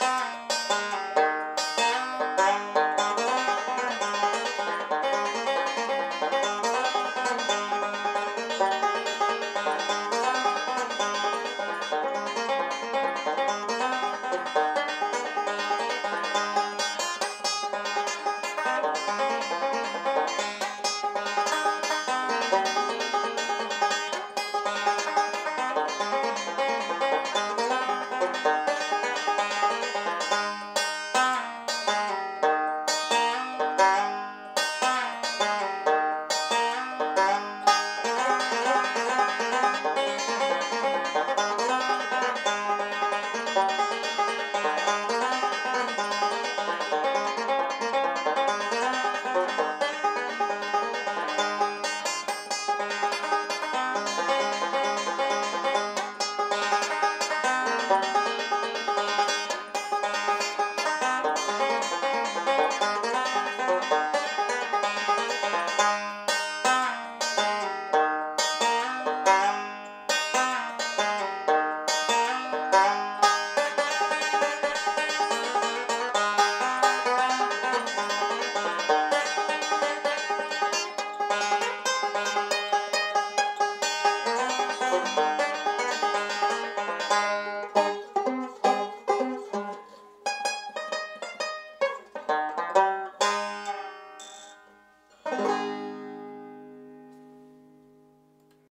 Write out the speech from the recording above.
Bye.